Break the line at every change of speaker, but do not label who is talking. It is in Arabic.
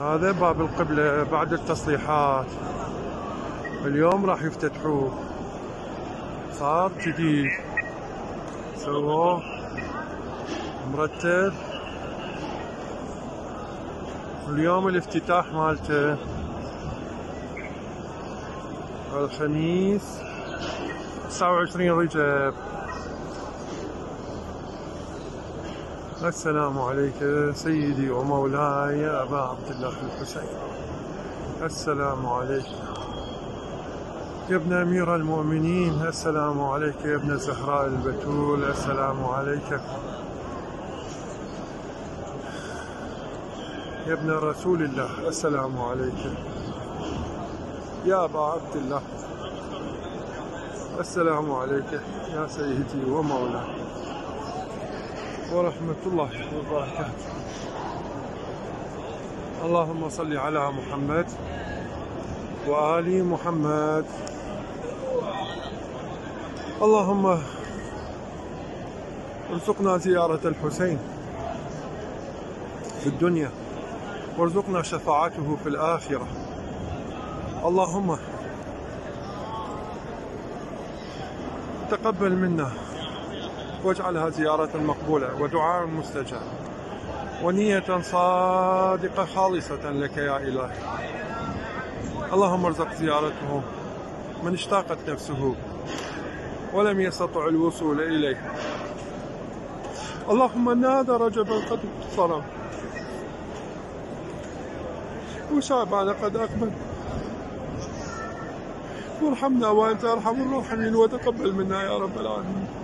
هذا باب القبلة بعد التصليحات اليوم راح يفتتحوه. صار جديد. سووه. مرتب. اليوم الافتتاح مالته. الخميس. 29 رجب. السلام عليك سيدي ومولاي يا أبا عبد الله الحسين. السلام عليك يا ابن أمير المؤمنين. السلام عليك يا ابن الزهراء البتول. السلام عليك يا ابن رسول الله. السلام عليك يا أبا عبد الله. السلام عليك يا سيدي ومولاي. ورحمة الله وبركاته. اللهم صل على محمد وآل محمد. اللهم ارزقنا زيارة الحسين في الدنيا وارزقنا شفاعته في الآخرة. اللهم تقبل منا. واجعلها زيارة مقبولة ودعاء مستجاب ونية صادقة خالصة لك يا إلهي. اللهم ارزق زيارته من اشتاقت نفسه ولم يستطع الوصول إليه. اللهم نادى رجبا قد اقترب وشعبان قد أقبل. وارحمنا وأنت أرحم الراحمين وتقبل منا يا رب العالمين.